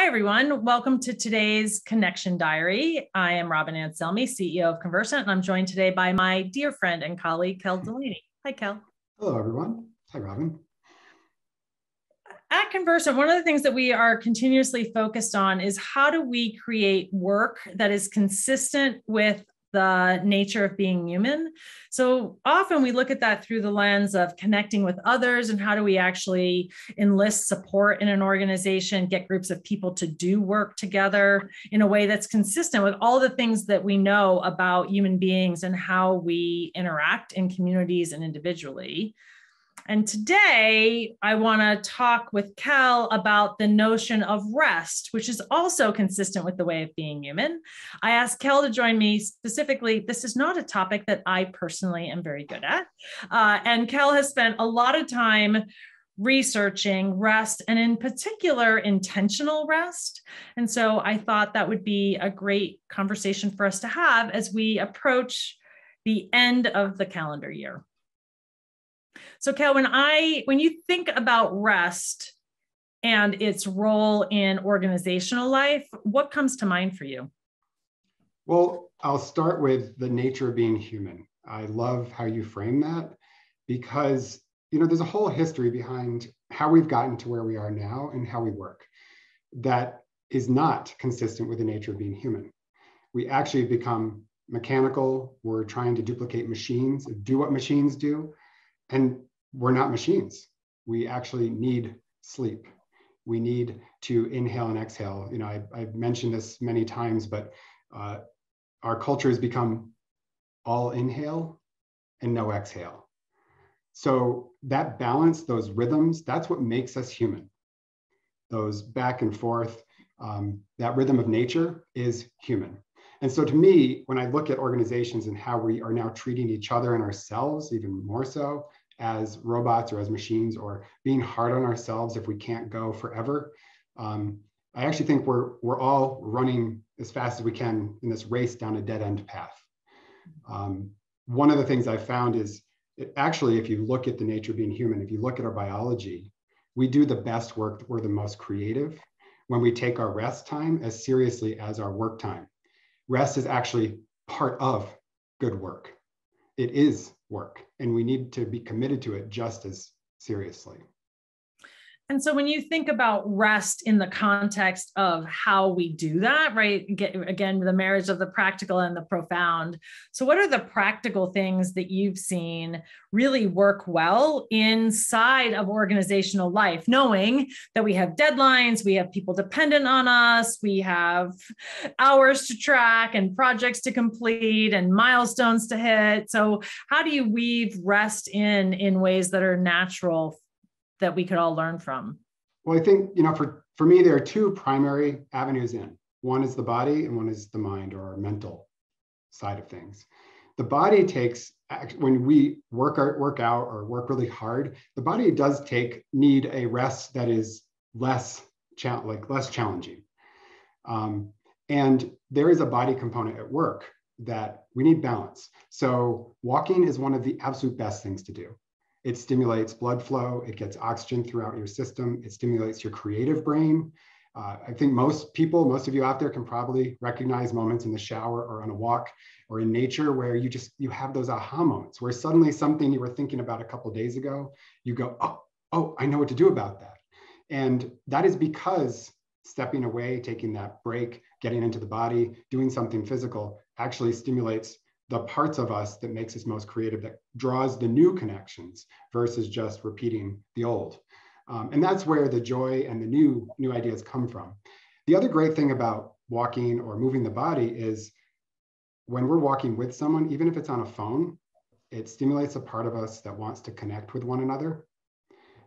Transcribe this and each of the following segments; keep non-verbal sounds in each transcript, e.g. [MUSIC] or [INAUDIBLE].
Hi, everyone. Welcome to today's Connection Diary. I am Robin Anselmi, CEO of Conversant, and I'm joined today by my dear friend and colleague, Kell Delaney. Hi, Kell. Hello, everyone. Hi, Robin. At Conversant, one of the things that we are continuously focused on is how do we create work that is consistent with the nature of being human. So often we look at that through the lens of connecting with others and how do we actually enlist support in an organization, get groups of people to do work together in a way that's consistent with all the things that we know about human beings and how we interact in communities and individually. And today I want to talk with Kell about the notion of rest, which is also consistent with the way of being human. I asked Kell to join me specifically. This is not a topic that I personally am very good at. Uh, and Kell has spent a lot of time researching rest and in particular intentional rest and so i thought that would be a great conversation for us to have as we approach the end of the calendar year so, Kell, when I when you think about rest and its role in organizational life, what comes to mind for you? Well, I'll start with the nature of being human. I love how you frame that because you know there's a whole history behind how we've gotten to where we are now and how we work that is not consistent with the nature of being human. We actually become mechanical. We're trying to duplicate machines, do what machines do. And we're not machines. We actually need sleep. We need to inhale and exhale. You know, I, have mentioned this many times, but uh, our culture has become all inhale and no exhale. So that balance, those rhythms, that's what makes us human. Those back and forth, um, that rhythm of nature is human. And so to me, when I look at organizations and how we are now treating each other and ourselves, even more so, as robots or as machines or being hard on ourselves if we can't go forever. Um, I actually think we're, we're all running as fast as we can in this race down a dead end path. Um, one of the things I found is it, actually, if you look at the nature of being human, if you look at our biology, we do the best work, we're the most creative when we take our rest time as seriously as our work time. Rest is actually part of good work. It is work and we need to be committed to it just as seriously. And so when you think about rest in the context of how we do that, right? Get, again, the marriage of the practical and the profound. So, what are the practical things that you've seen really work well inside of organizational life, knowing that we have deadlines, we have people dependent on us, we have hours to track and projects to complete and milestones to hit. So, how do you weave rest in in ways that are natural that we could all learn from? Well, I think, you know, for, for me, there are two primary avenues in. One is the body and one is the mind or mental side of things. The body takes, when we work, our, work out or work really hard, the body does take, need a rest that is less, like less challenging. Um, and there is a body component at work that we need balance. So walking is one of the absolute best things to do. It stimulates blood flow, it gets oxygen throughout your system, it stimulates your creative brain. Uh, I think most people, most of you out there can probably recognize moments in the shower or on a walk or in nature where you just, you have those aha moments where suddenly something you were thinking about a couple days ago, you go, oh, oh, I know what to do about that. And that is because stepping away, taking that break, getting into the body, doing something physical actually stimulates the parts of us that makes us most creative, that draws the new connections versus just repeating the old. Um, and that's where the joy and the new, new ideas come from. The other great thing about walking or moving the body is when we're walking with someone, even if it's on a phone, it stimulates a part of us that wants to connect with one another.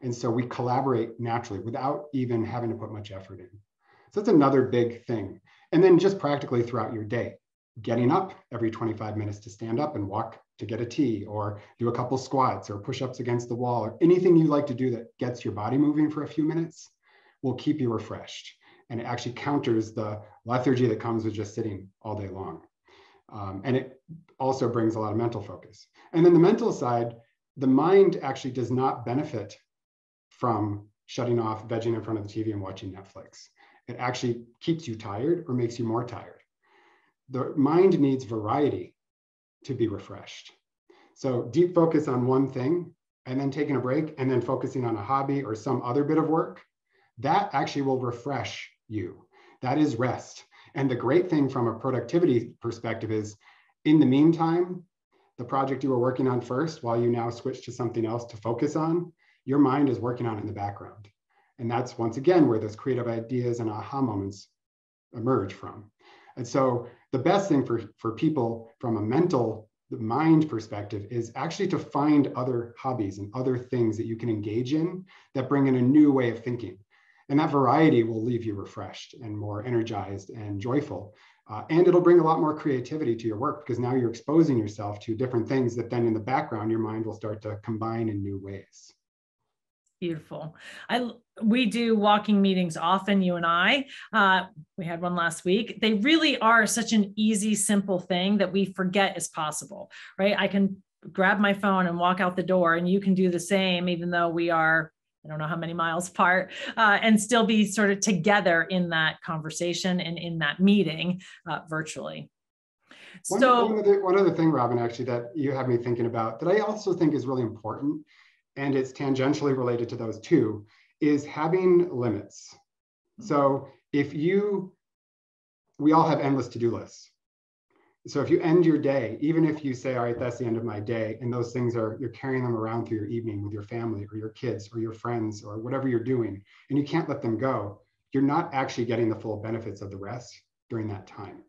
And so we collaborate naturally without even having to put much effort in. So that's another big thing. And then just practically throughout your day, getting up every 25 minutes to stand up and walk to get a tea or do a couple squats or push-ups against the wall or anything you like to do that gets your body moving for a few minutes will keep you refreshed. And it actually counters the lethargy that comes with just sitting all day long. Um, and it also brings a lot of mental focus. And then the mental side the mind actually does not benefit from shutting off vegging in front of the tv and watching netflix. It actually keeps you tired or makes you more tired. The mind needs variety to be refreshed. So deep focus on one thing and then taking a break and then focusing on a hobby or some other bit of work, that actually will refresh you. That is rest. And the great thing from a productivity perspective is in the meantime, the project you were working on first, while you now switch to something else to focus on, your mind is working on it in the background. And that's once again where those creative ideas and aha moments emerge from. And so the best thing for, for people from a mental mind perspective is actually to find other hobbies and other things that you can engage in that bring in a new way of thinking. And that variety will leave you refreshed and more energized and joyful. Uh, and it'll bring a lot more creativity to your work because now you're exposing yourself to different things that then in the background, your mind will start to combine in new ways. Beautiful. I we do walking meetings often. You and I, uh, we had one last week. They really are such an easy, simple thing that we forget is possible, right? I can grab my phone and walk out the door, and you can do the same, even though we are I don't know how many miles [LAUGHS] apart, uh, and still be sort of together in that conversation and in that meeting uh, virtually. One, so, one other, one other thing, Robin, actually, that you have me thinking about that I also think is really important and it's tangentially related to those two, is having limits. Hmm. So if you, we all have endless to-do lists. So if you end your day, even if you say, all right, that's the end of my day, and those things are, you're carrying them around through your evening with your family or your kids or your friends or whatever you're doing, and you can't let them go, you're not actually getting the full benefits of the rest during that time.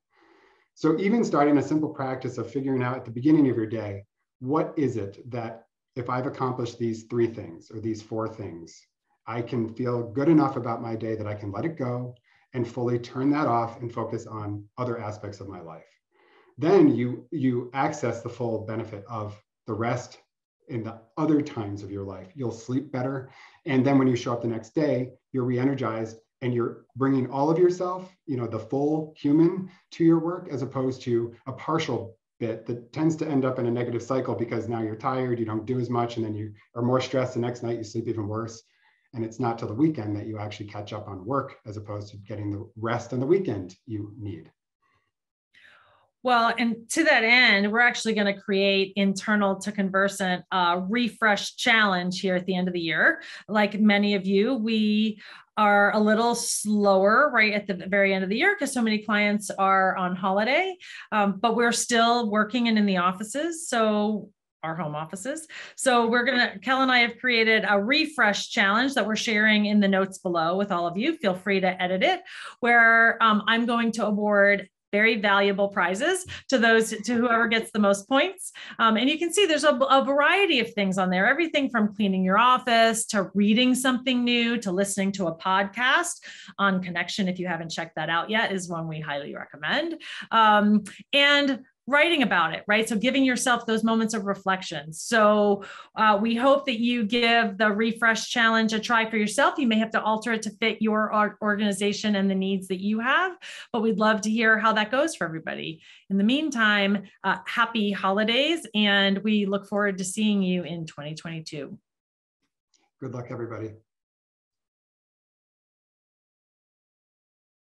So even starting a simple practice of figuring out at the beginning of your day, what is it that if I've accomplished these three things or these four things, I can feel good enough about my day that I can let it go and fully turn that off and focus on other aspects of my life. Then you you access the full benefit of the rest in the other times of your life. You'll sleep better, and then when you show up the next day, you're re-energized and you're bringing all of yourself, you know, the full human to your work as opposed to a partial bit that tends to end up in a negative cycle because now you're tired, you don't do as much, and then you are more stressed the next night, you sleep even worse. And it's not till the weekend that you actually catch up on work as opposed to getting the rest on the weekend you need. Well, and to that end, we're actually going to create internal to Conversant uh, refresh challenge here at the end of the year. Like many of you, we are a little slower right at the very end of the year because so many clients are on holiday, um, but we're still working and in the offices. So our home offices. So we're going to, Kell and I have created a refresh challenge that we're sharing in the notes below with all of you. Feel free to edit it, where um, I'm going to award very valuable prizes to those to whoever gets the most points. Um, and you can see there's a, a, variety of things on there, everything from cleaning your office to reading something new to listening to a podcast on Connection. If you haven't checked that out yet, is one we highly recommend. Um, and writing about it, right? So giving yourself those moments of reflection. So uh, we hope that you give the refresh challenge a try for yourself. You may have to alter it to fit your organization and the needs that you have, but we'd love to hear how that goes for everybody. In the meantime, uh, happy holidays, and we look forward to seeing you in 2022. Good luck, everybody.